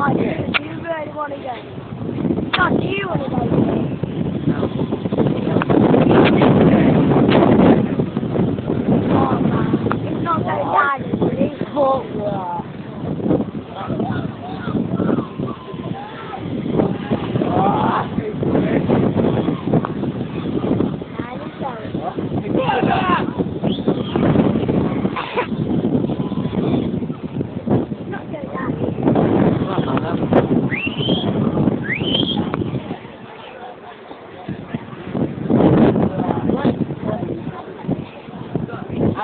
I do. You really want to go?